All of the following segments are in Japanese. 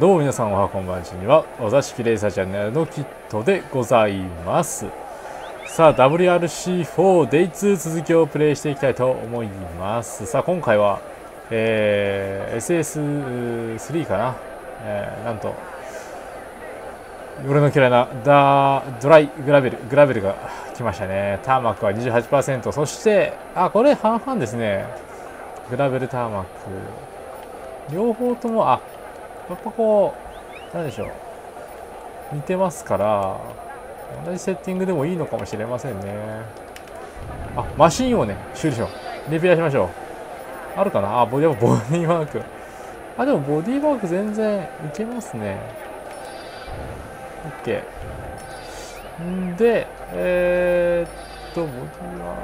どうも皆さんおはこんばんちには。お座敷レーサーチャンネルのキットでございます。さあ WRC4 Day2 続きをプレイしていきたいと思います。さあ今回は、えー、SS3 かな、えー、なんと俺の嫌いなダドライグラベルグラベルが来ましたね。ターマックは28%そしてあこれ半々ですね。グラベルターマック。両方ともあやっぱこう、なんでしょう。似てますから、同じセッティングでもいいのかもしれませんね。あ、マシンをね、修理しよう。リペアしましょう。あるかな？あ、ボディボディーワーク。あ、でもボディーワーク全然いけますね。OK。んで、えー、っと、ボディは、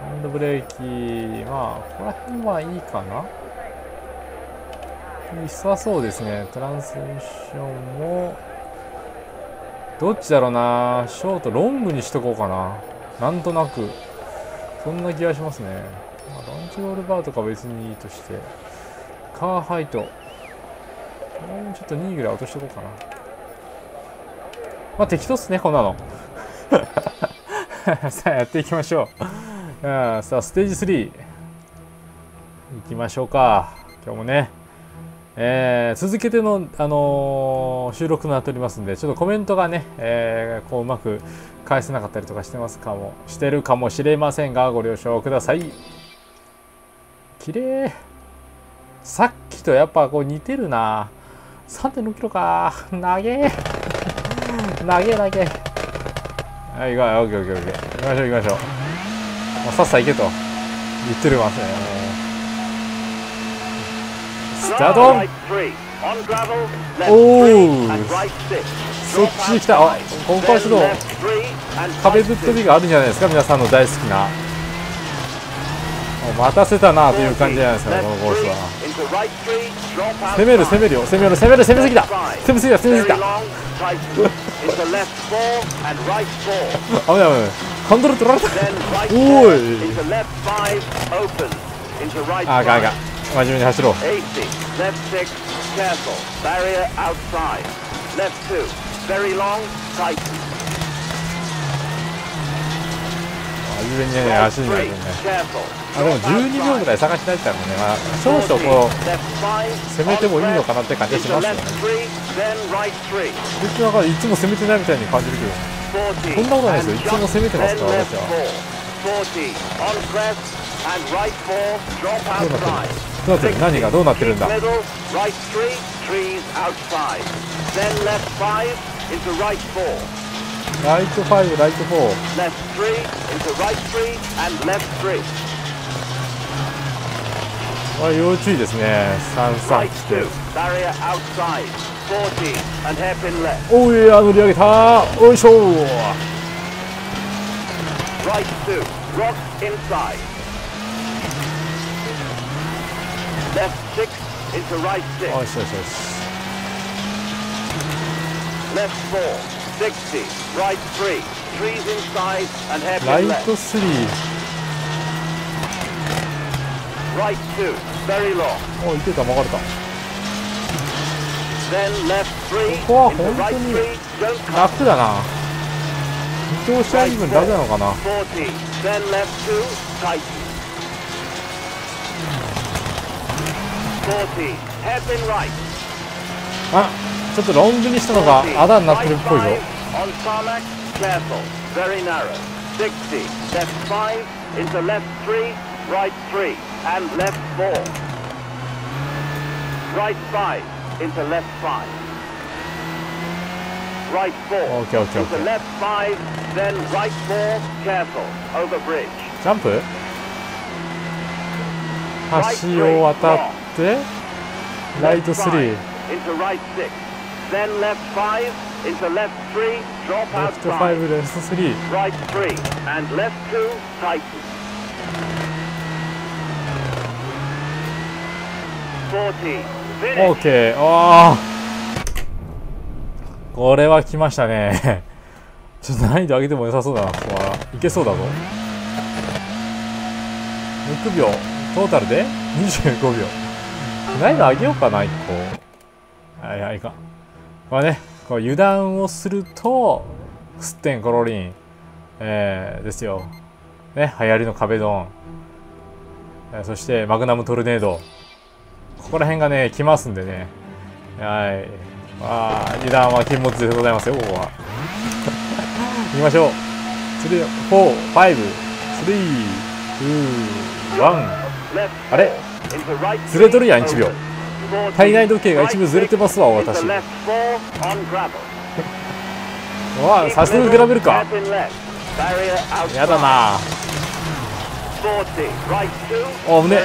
ハンドブレーキ、まあ、ここら辺はいいかな良さそうですね。トランスミッションも、どっちだろうなショート、ロングにしとこうかな。なんとなく。そんな気がしますね。まあ、ランチロールバーとか別にいいとして。カーハイト。これもちょっと2位ぐらい落としとこうかな。まあ適当っすね、こんなの。さあ、やっていきましょう。さあ、ステージ3。行きましょうか。今日もね。えー、続けての、あのー、収録となっておりますんで、ちょっとコメントがね、えー、こううまく返せなかったりとかしてますかも、してるかもしれませんが、ご了承ください。綺麗さっきとやっぱこう似てるな。3.6キロか。投げ投げ投げ。はい、行こう、オッケーオッケーオッケー。行きましょう行きましょう。もうさっさ行けと言ってるますね。スタートおおそっちに来たあ今回ちょっと壁ぶっ飛びがあるんじゃないですか皆さんの大好きな。待たせたなという感じじゃないですかこのコースは。攻める攻めるよ。攻める攻める攻めすぎだ攻めすぎだ攻めすぎだ 危ない危ない。ハンドル取られた。おいああかんあかん真面目に走ろう。真面目にね走んないとね。あでも12秒ぐらい探しないったらね、まあ、少々こう攻めてもいいのかなって感じがしますよね。別になんかいつも攻めてないみたいに感じるけど。そんなことないですよ。いつも攻めてますから私は。どうなってるどうなってる何がどうなってるんだライト5ライト4あ要注意ですね。33来て。おいあ乗り上げたおいしょ Right 2 rock inside Left 6 into right 6. Oh, yes, yes, yes. Left 4, 60, right 3, trees inside and hairpin right left. 3. Right 2, very long. Oh, いけた、曲がれた。Then left 3, ここは本当に楽だな。見通しは分楽なのかな。40, then left 2, tight. あちょっとロングにしたのがアダになってるっぽいぞ。ジャンプ橋を渡ってってライト3レフト5レフト3レフト3オーケーあこれは来ましたね。ちょっと難易度上げても良さそうだな。ここはいけそうだぞ。6秒。トータルで25秒難易度上げようかな、1個。はいはいか。これねこう油断をするとスッテンコロリン。えー、ですよ。ね流行りの壁ドン、えー、そしてマグナムトルネード。ここら辺がね来ますんでね。はい。あ油断は禁物でございますよここは。行きましょう。3 4 5 3 2 1あれ？ずれとるやん1秒。体内時計が一部ずれてますわ私。わあさすが比べるか。やだな。お危ね。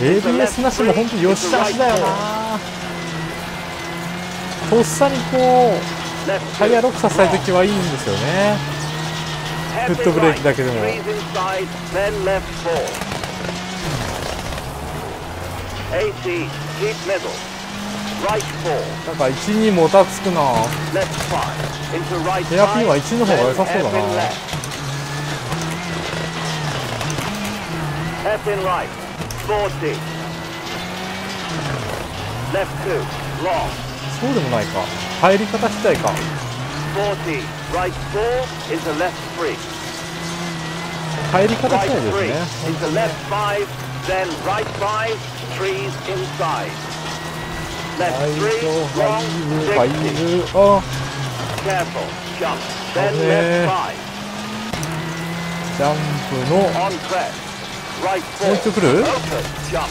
ABS なしも本当よしあしだよな。とっさにこうタイヤロックさせたい時はいいんですよね。フットブレーキだけでも。なんか1にもたつくな。ヘアピンは1の方が良さそうだな。そうでもないか。入り方次第か 入り方そうですね。Then right five, trees inside. Left three, long, sixty. Careful, jump. Then left five. ジャンプの On crest. Right four. もう一度来る Open, jump.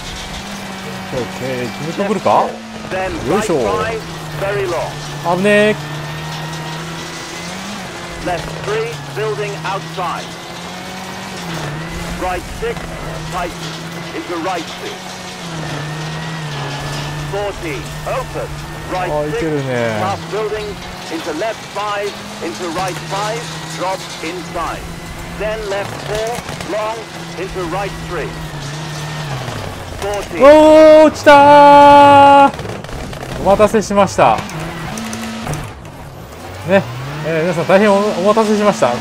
OK 決めてくるかよいしょ危ねえ Left 3, building outside. Right 6, tight into right 2. 40, open. Right 6, half building into left 5, into right 5, drop inside. Then left 4, long, into right 3. 40. おー、落ちたお待たせしました。ね。 えー、皆さん大変お待たせしました。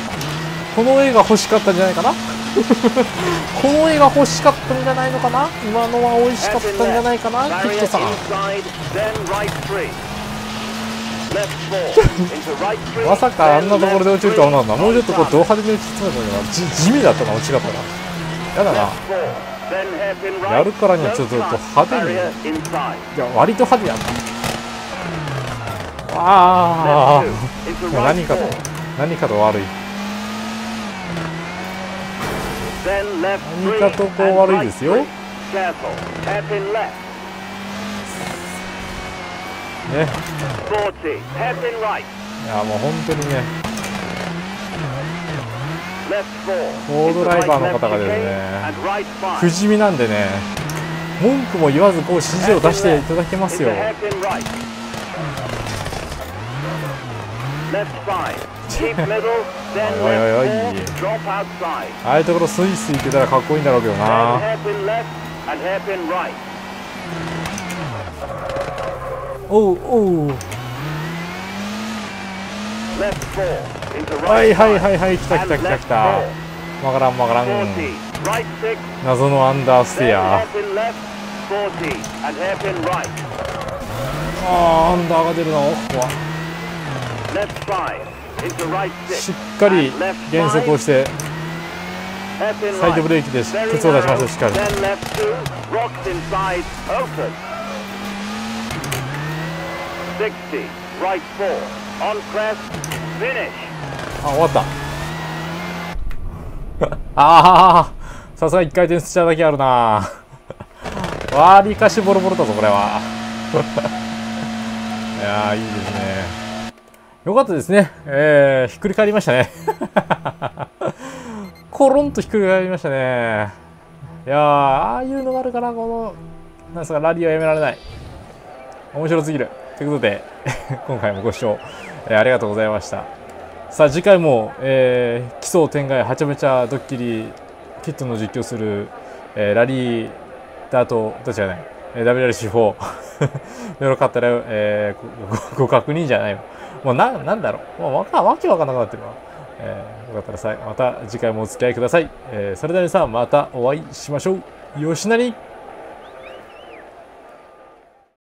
この絵が欲しかったんじゃないかな？この絵が欲しかったんじゃないのかな？今のは美味しかったんじゃないかな？キットさん。まさかあんなところで落ちるとは思わなもうちょっとこうド派手に落ち詰めたのが地味だったな落ち方がやだな。やるからにはちょっと派手に。いや割と派手やなああ何かと何かと悪い。何かとこう悪いですよ。ね。いやもう本当にね。コードライバーの方がですね不死身なんでね文句も言わずこう指示を出していただけますよ おいおいおい。ああいうところスイスイ行けたらかっこいいんだろうけどな。おうおう。はいはいはいはい来た来た来た来た。わからんわからん。謎のアンダーステア。ああアンダーが出るなおっ。しっかり減速をしてサイドブレーキで鉄を出しましょうしっかり。あ終わった。ああさすが1回転スチャーだけあるな。わりかしボロボロだぞこれは。いやいいですねよかったですね。えー、ひっくり返りましたね。コロンとひっくり返りましたね。いやー、ああいうのがあるから、この、なんすか、ラリーはやめられない。面白すぎる。ということで、今回もご視聴、えー、ありがとうございました。さあ、次回も、えー、奇想天外、はちゃめちゃドッキリ、キットの実況する、えー、ラリーダート、どちらない、WRC4。よろかったら、えー、ごご確認じゃないよ。もうな、なんだろう。もうわか、わけわかんなくなってるわ。えー、よかったらさ、また次回もお付き合いください。えー、それでは皆さん、またお会いしましょう。吉成